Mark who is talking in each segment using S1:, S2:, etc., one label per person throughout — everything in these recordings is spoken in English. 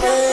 S1: baby.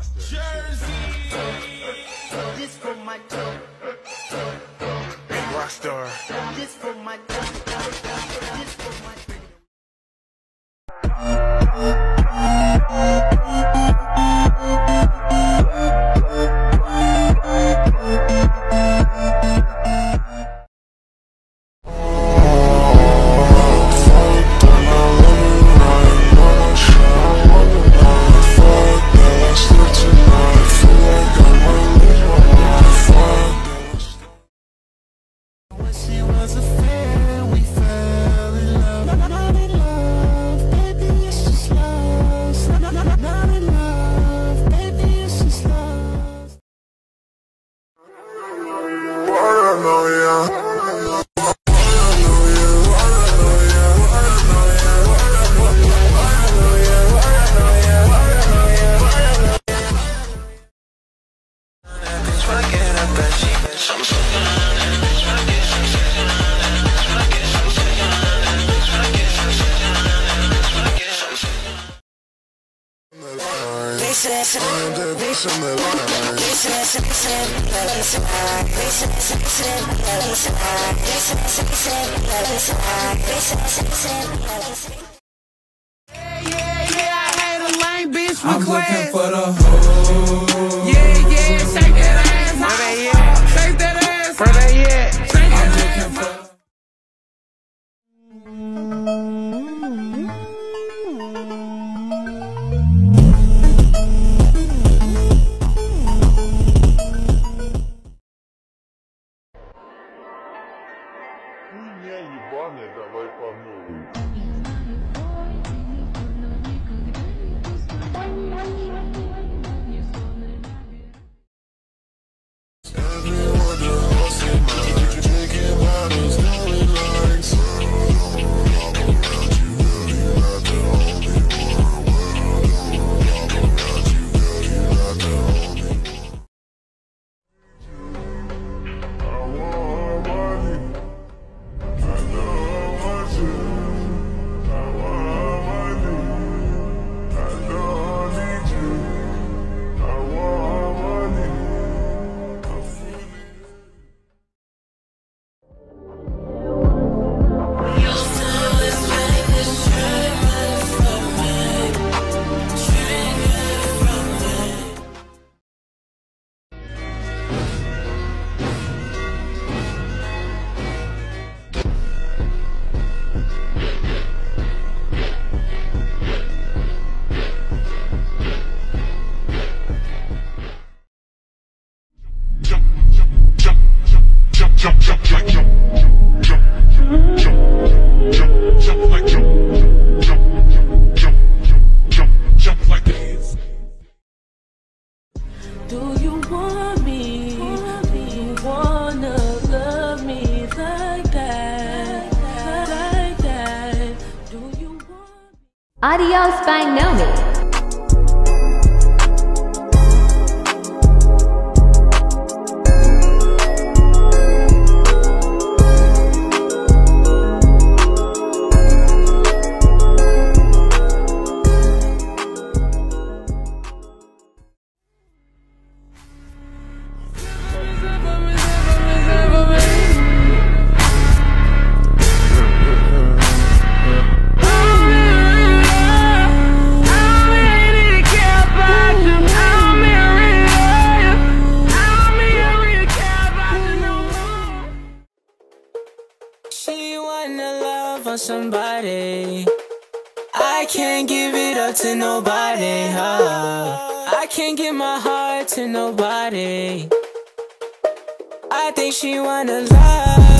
S2: roster. oh
S1: yeah.
S3: I'm looking for the hoes.
S1: Yeah, yeah, shake that ass. Where they at? Shake that ass. Where they at?
S2: меня ебаный, давай
S1: помылуй. know me.
S2: somebody. I can't give it up to nobody. I can't give my heart to nobody. I think she wanna love.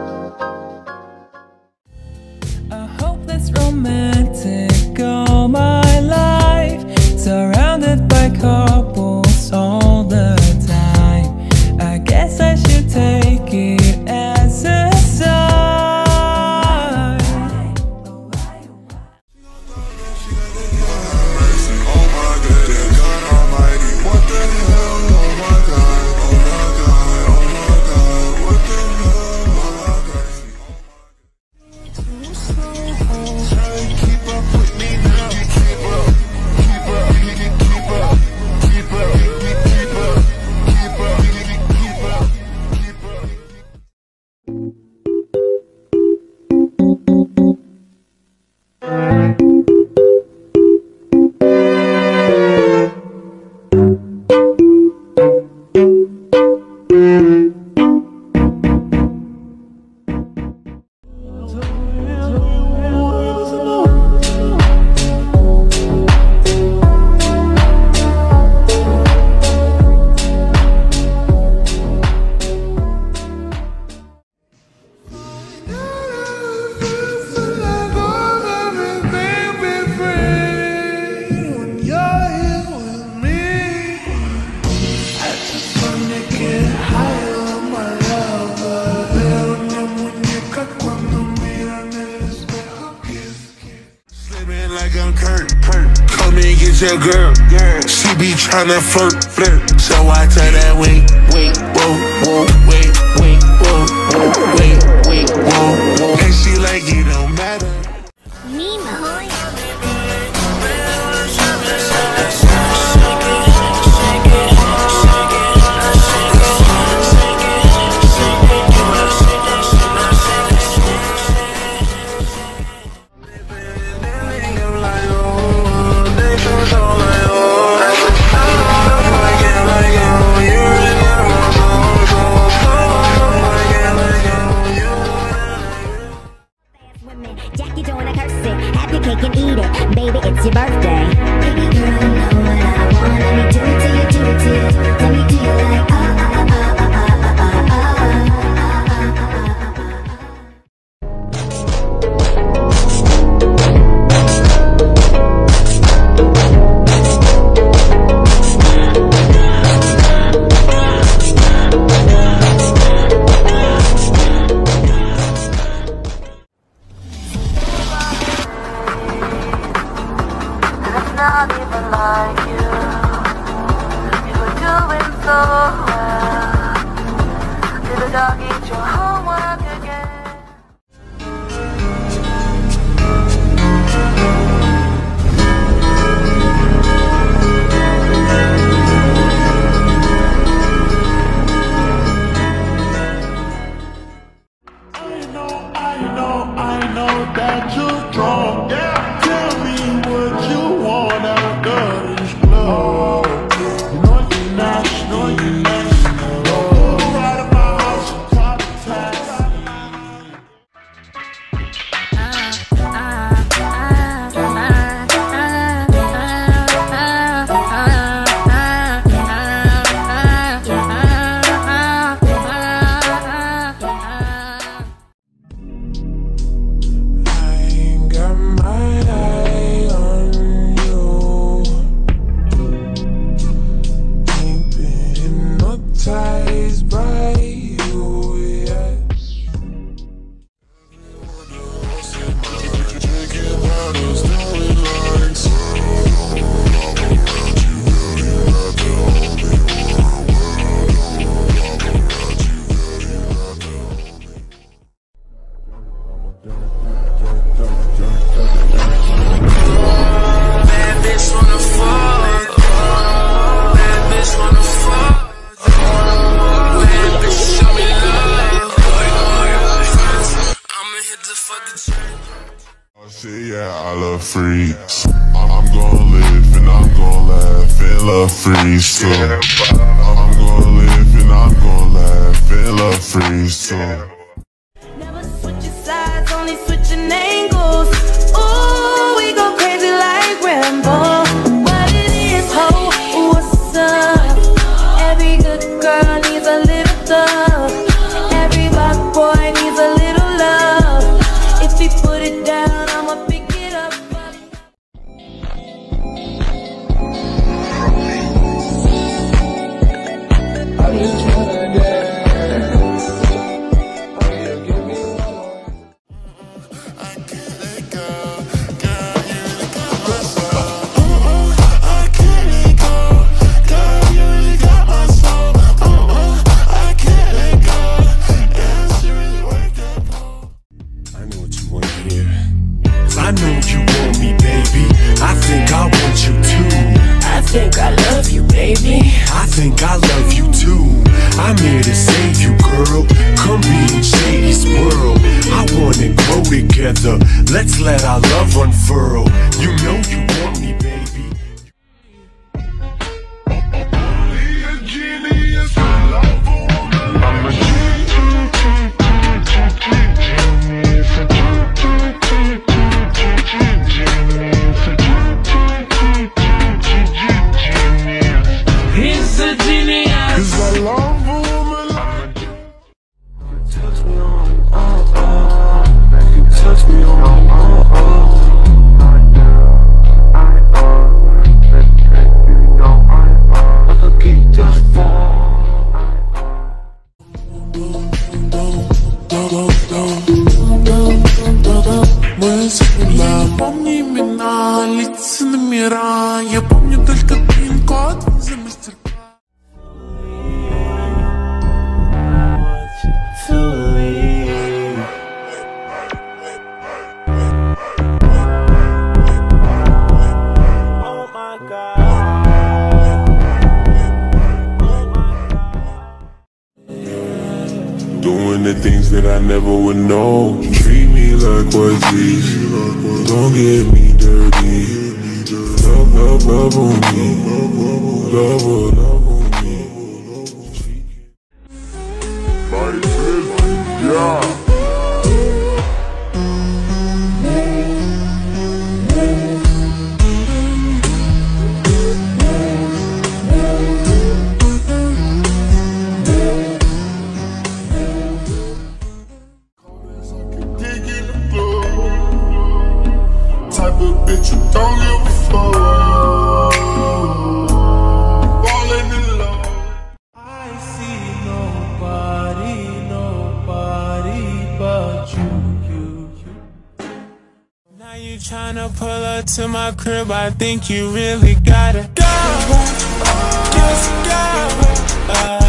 S2: a
S4: girl. girl. She be tryna flirt, flirt. So I tell that wait, wait, whoa, whoa, wait, wait, whoa, whoa, wait.
S5: do, let me do you like
S6: freaks. I'm gonna live and I'm gonna laugh and love freaks too. I'm gonna live and I'm gonna laugh and love freaks too.
S7: Never switching sides, only switching angles. What
S6: you want to hear. Cause I know you want me, baby. I think I want you too.
S7: I think I love you, baby.
S6: I think I love you too. I'm here to save you, girl. Come be in Shady's world. I wanna grow together. Let's let our love unfurl. You know you want me, лица номера Я помню только пин-код за мастер Doing the things that I never would know. like what's easy. Don't get me dirty. Love, love, love on me. Love, love, love on me.
S1: Tryna pull up to my crib, I think you really gotta go. Just go. Uh,